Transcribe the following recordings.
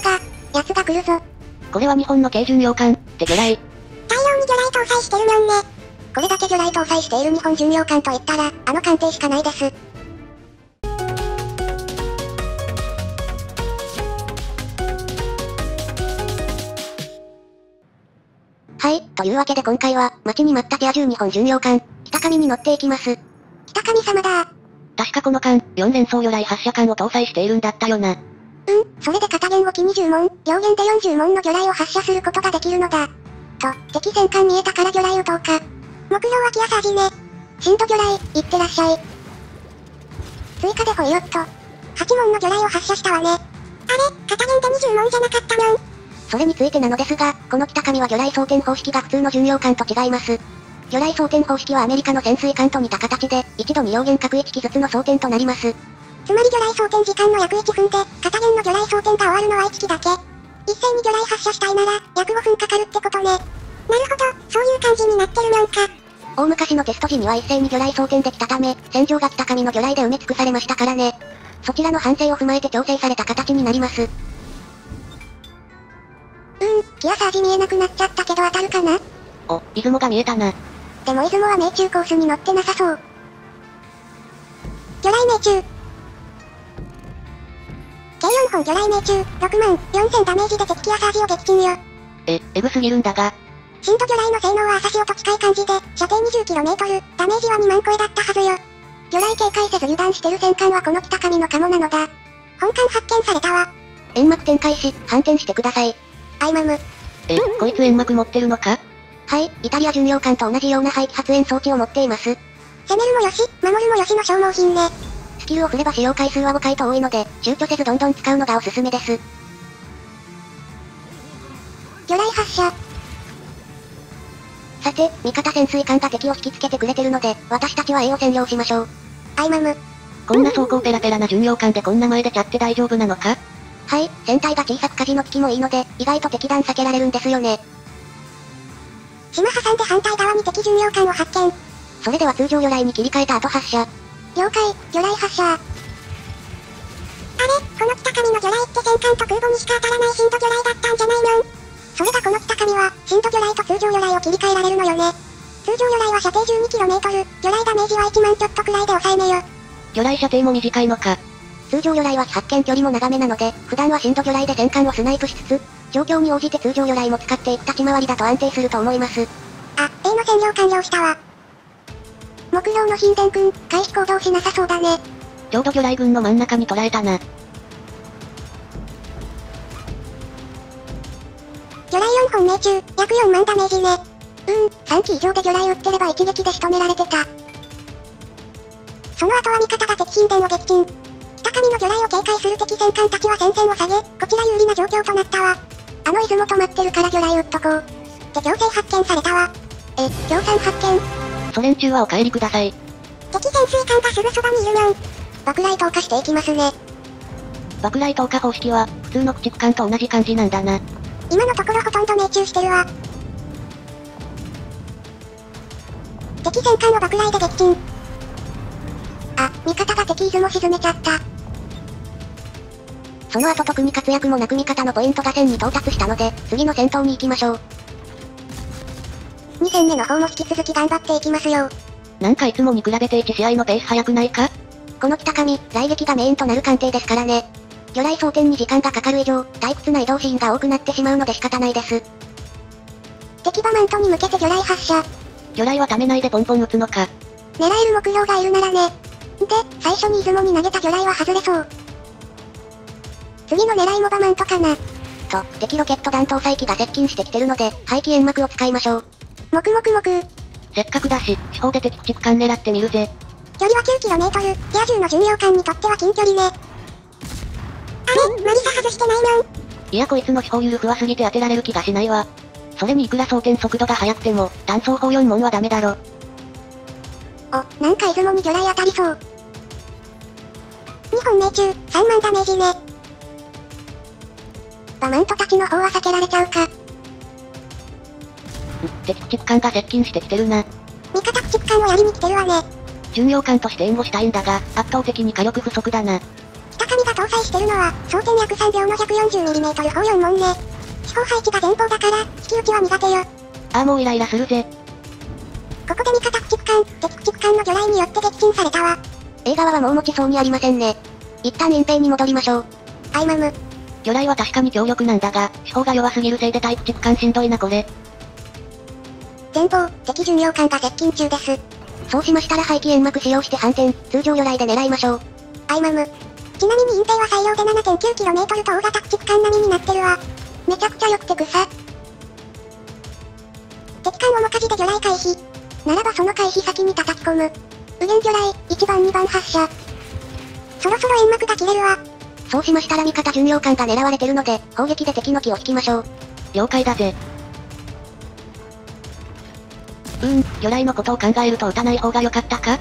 つが、やつが来るぞ。これは日本の軽巡洋艦、って魚雷。大量に魚雷搭載してるにゃんね。これだけ魚雷搭載している日本巡洋艦といったら、あの艦艇しかないです。はい、というわけで今回は、待ちに待ったテア10日本巡洋艦、北上に乗っていきます。北上様だ確かこの艦、4連装魚雷発射艦を搭載しているんだったよな。うん、それで片弦沖20門、両舷で40門の魚雷を発射することができるのだ。と、敵戦艦見えたから魚雷を投下。目標はキアサージね。深度魚雷、いってらっしゃい。追加でホイヨット。8門の魚雷を発射したわね。あれ、片弦で20門じゃなかったのん。それについてなのですが、この北上は魚雷装填方式が普通の巡洋艦と違います。魚雷装填方式はアメリカの潜水艦と似た形で、一度に両舷各1機ずつの装填となります。つまり魚雷装填時間の約1分で、片舷の魚雷装填が終わるのは1機だけ。一斉に魚雷発射したいなら、約5分かかるってことね。なるほど、そういう感じになってるなんか。大昔のテスト時には一斉に魚雷装填できたため、戦場が北上の魚雷で埋め尽くされましたからね。そちらの反省を踏まえて調整された形になります。うーん、キアサージ見えなくなっちゃったけど当たるかな？お、出雲が見えたな。でも出雲は命中コースに乗ってなさそう。魚雷命中。計4本魚雷命中、6万4000ダメージで敵キアサージを撃沈よ。え、エグすぎるんだが。深度魚雷の性能は朝潮と近い感じで、射程 20km、ダメージは2万超えだったはずよ。魚雷警戒せず油断してる戦艦はこの北上の鴨なのだ。本艦発見されたわ。煙幕展開し、反転してください。アイマム。え、こいつ煙幕持ってるのか？はい、イタリア巡洋艦と同じような排気発煙装置を持っています。攻めるもよし、守るもよしの消耗品ね。スキルを振れば使用回数は5回と多いので、躊躇せずどんどん使うのがおすすめです。魚雷発射。さて、味方潜水艦が敵を引きつけてくれてるので、私たちは A を占領しましょう。アイマム。こんな走行ペラペラな巡洋艦でこんな前出ちゃって大丈夫なのか？はい、船体が小さく舵の利きもいいので、意外と敵弾避けられるんですよね。島挟んで反対側に敵巡洋艦を発見。それでは通常魚雷に切り替えた後発射。了解、魚雷発射。あれ、この北上の魚雷って戦艦と空母にしか当たらない深度魚雷だったんじゃないの？それがこの北上は、深度魚雷と通常魚雷を切り替えられるのよね。通常魚雷は射程 12km、魚雷ダメージは1万ちょっとくらいで抑えめよ。魚雷射程も短いのか。通常魚雷は発見距離も長めなので、普段は深度魚雷で戦艦をスナイプしつつ、状況に応じて通常魚雷も使っていく立ち回りだと安定すると思います。あ、A の占領完了したわ。目標の神殿くん、回避行動しなさそうだね。ちょうど魚雷群の真ん中に捉えたな。魚雷4本命中、約4万ダメージね。うーん、3機以上で魚雷撃ってれば一撃で仕留められてた。その後は味方が敵神殿を撃沈。北上の魚雷を警戒する敵戦艦たちは戦線を下げ、こちら有利な状況となったわ。あの出雲止まってるから魚雷撃っとこう。って強制発見されたわ。え、強産発見。ソ連中はお帰りください。敵潜水艦がすぐそばにいるにゃん。爆雷投下していきますね。爆雷投下方式は、普通の駆逐艦と同じ感じなんだな。今のところほとんど命中してるわ。敵戦艦を爆雷で撃沈。あ、味方が敵出雲沈めちゃった。その後特に活躍もなく味方のポイントが1000に到達したので、次の戦闘に行きましょう。2戦目の方も引き続き頑張っていきますよ。なんかいつもに比べて1試合のペース早くないか？この北上、雷撃がメインとなる艦艇ですからね。魚雷装填に時間がかかる以上、退屈な移動シーンが多くなってしまうので仕方ないです。敵バマントに向けて魚雷発射。魚雷は溜めないでポンポン撃つのか。狙える目標がいるならね。で、最初に出雲に投げた魚雷は外れそう。次の狙いもバマントかな。と、敵ロケット弾搭載機が接近してきてるので、排気煙幕を使いましょう。もくもくもくせっかくだし、地方で敵駆逐艦狙ってみるぜ。距離は 9km、テア10の巡洋艦にとっては近距離ね。あれ、マリサ外してないのん。いやこいつの飛行ゆるふわすぎて当てられる気がしないわ。それにいくら装填速度が速くても、単装砲4門はダメだろ。お、なんか出雲に魚雷当たりそう。2本命中、3万ダメージね。バマントたちの方は避けられちゃうか。敵駆逐艦が接近してきてるな。味方駆逐艦をやりに来てるわね。巡洋艦として援護したいんだが、圧倒的に火力不足だな。北上が搭搭載してるのは、装填約3秒の 140mm 砲4門ね。四方配置が前方だから、引き打ちは苦手よ。ああもうイライラするぜ。ここで味方駆逐艦、敵駆逐艦の魚雷によって撃沈されたわ。映画はもう持ちそうにありませんね。一旦隠蔽に戻りましょう。アイマム。魚雷は確かに強力なんだが、手法が弱すぎるせいで対駆逐艦しんどいなこれ。前方、敵巡洋艦が接近中です。そうしましたら排気煙幕使用して反転、通常魚雷で狙いましょう。アイマム。ちなみに隠蔽は最良で 7.9km と大型駆逐艦並みになってるわ。めちゃくちゃ良くて草。敵艦をもかじで魚雷回避。ならばその回避先に叩き込む。右舷魚雷、1番2番発射。そろそろ煙幕が切れるわ。そうしましたら味方巡洋艦が狙われてるので、砲撃で敵の気を引きましょう。了解だぜ。うーん、魚雷のことを考えると撃たない方が良かったか？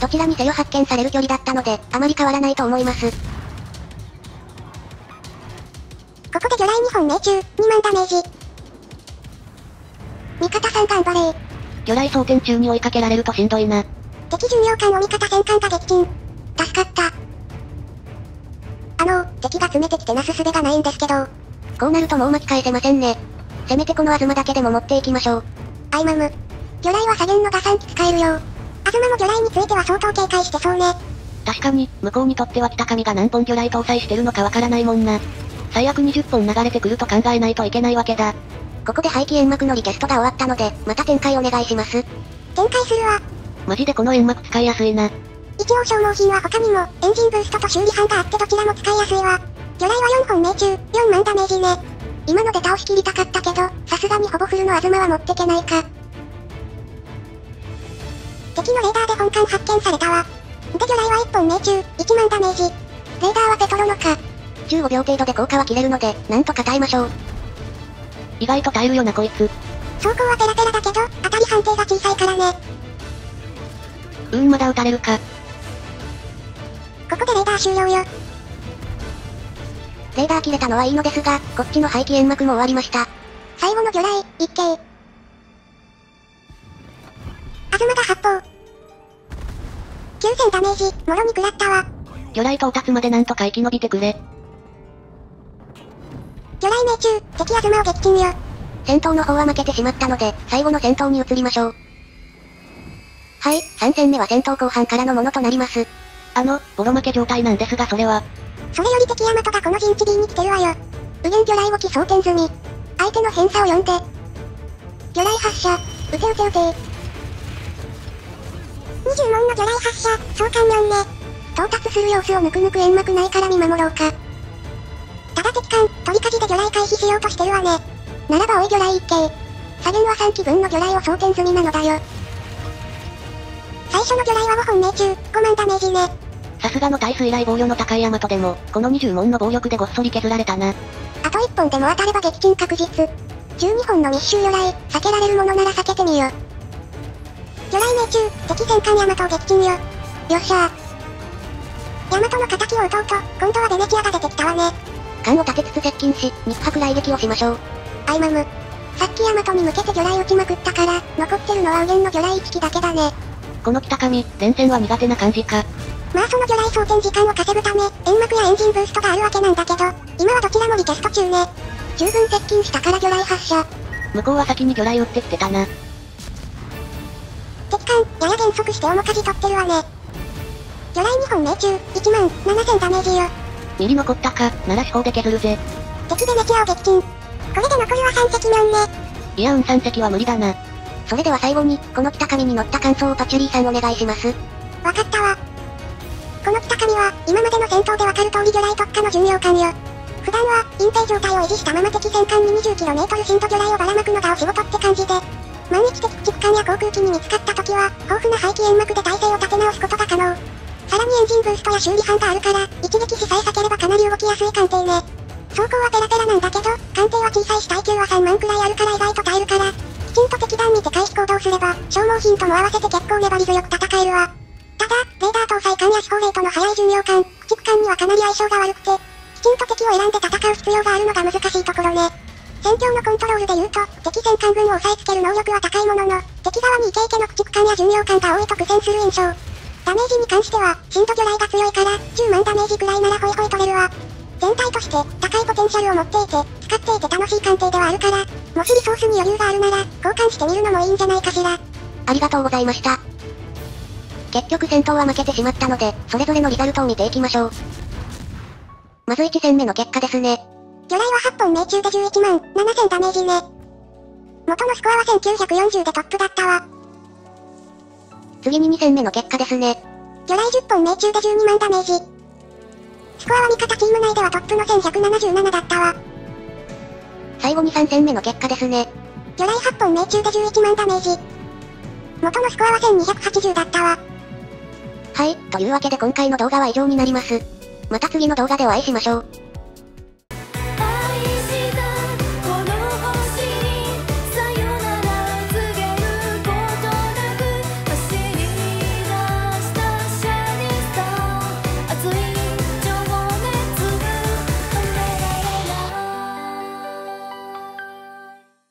どちらにせよ発見される距離だったので、あまり変わらないと思います。ここで魚雷2本命中、2万ダメージ。味方さん頑張れ魚雷装填中に追いかけられるとしんどいな。敵巡洋艦を味方戦艦が撃沈。助かった。あの、敵が詰めてきてなすすべがないんですけど。こうなるともう巻き返せませんね。せめてこの東だけでも持っていきましょう。アイマム。魚雷は左舷の打算機使えるよ。東の魚雷については相当警戒してそうね。確かに、向こうにとっては北上が何本魚雷搭載してるのかわからないもんな。最悪20本流れてくると考えないといけないわけだ。ここで排気煙幕のリキャストが終わったので、また展開お願いします。展開するわ。マジでこの煙幕使いやすいな。一応消耗品は他にも、エンジンブーストと修理班があってどちらも使いやすいわ。魚雷は4本命中、4万ダメージね。今ので倒しきりたかったけど、さすがにほぼフルの東は持ってけないか。敵のレーダーで本艦発見されたわ。で魚雷は1本命中、1万ダメージ。レーダーはペトロノか。15秒程度で効果は切れるので、なんとか耐えましょう。意外と耐えるよなこいつ。走行はペラペラだけど、当たり判定が小さいからね。うーんまだ撃たれるか。ここでレーダー終了よ。レーダー切れたのはいいのですが、こっちの排気煙幕も終わりました。最後の魚雷、一形。東が発砲。9000ダメージ、もろに食らったわ。魚雷到達までなんとか生き延びてくれ。魚雷命中、敵東を撃沈よ。戦闘の方は負けてしまったので、最後の戦闘に移りましょう。はい、3戦目は戦闘後半からのものとなります。あの、ボロ負け状態なんですがそれは。それより敵ヤマトがこの陣地 B に来てる。わよ。右舷魚雷を機装填済み。相手の偏差を読んで。魚雷発射。撃て撃て撃て。20門の魚雷発射、召喚4ね。到達する様子をぬくぬく煙幕ないから見守ろうか。ただ敵艦、取り舵で魚雷回避しようとしてるわね。ならばおい魚雷一形。左舷は3機分の魚雷を装填済みなのだよ。最初の魚雷は5本命中、5万ダメージね。さすがの耐水雷防御の高い山とでも、この20門の暴力でごっそり削られたな。あと1本でも当たれば撃沈確実。12本の密集魚雷、避けられるものなら避けてみよ。魚雷命中、敵戦艦ヤマトを撃沈よ。よっしゃー。ヤマトの敵を撃とうと、今度はベネチアが出てきたわね。艦を立てつつ接近し、肉薄雷撃をしましょう。アイマム。さっきヤマトに向けて魚雷撃ちまくったから、残ってるのは右舷の魚雷1機だけだね。この北上、連戦は苦手な感じか。まあその魚雷装填時間を稼ぐため、煙幕やエンジンブーストがあるわけなんだけど、今はどちらもリテスト中ね。十分接近したから魚雷発射。向こうは先に魚雷撃ってきてたな。やや減速して面舵取ってるわね。魚雷2本命中、1万7000ダメージよ。ミリ残ったか、なら手法で削るぜ。敵ベネチアを撃沈。これで残るは3隻なんね。いやうん3隻は無理だな。それでは最後に、この北上に乗った感想をパチュリーさんお願いします。わかったわ。この北上は、今までの戦闘でわかる通り魚雷特化の巡洋艦よ。普段は、隠蔽状態を維持したまま敵戦艦に 20km 深度魚雷をばらまくのがお仕事って感じで、万一敵駆逐艦や航空機に見つかった時は、豊富な排気煙幕で体勢を立て直すことが可能。さらにエンジンブーストや修理班があるから、一撃死さえ避ければかなり動きやすい艦艇ね。走行はペラペラなんだけど、艦艇は小さいし耐久は3万くらいあるから意外と耐えるから、きちんと敵弾見て回避行動すれば、消耗品とも合わせて結構粘り強く戦えるわ。ただ、レーダー搭載艦や飛行レートの速い巡洋艦、駆逐艦にはかなり相性が悪くて、きちんと敵を選んで戦う必要があるのが難しいところね。戦況のコントロールで言うと、敵戦艦軍を押さえつける能力は高いものの、敵側にイケイケの駆逐艦や巡洋艦が多いと苦戦する印象。ダメージに関しては、震度魚雷が強いから、10万ダメージくらいならホイホイ取れるわ。全体として、高いポテンシャルを持っていて、使っていて楽しい鑑定ではあるから、もしリソースに余裕があるなら、交換してみるのもいいんじゃないかしら。ありがとうございました。結局戦闘は負けてしまったので、それぞれのリザルトを見ていきましょう。まず1戦目の結果ですね。魚雷は8本命中で11万、7000ダメージね。元のスコアは1940でトップだったわ。次に2戦目の結果ですね。魚雷10本命中で12万ダメージ。スコアは味方チーム内ではトップの1177だったわ。最後に3戦目の結果ですね。魚雷8本命中で11万ダメージ。元のスコアは1280だったわ。はい、というわけで今回の動画は以上になります。また次の動画でお会いしましょう。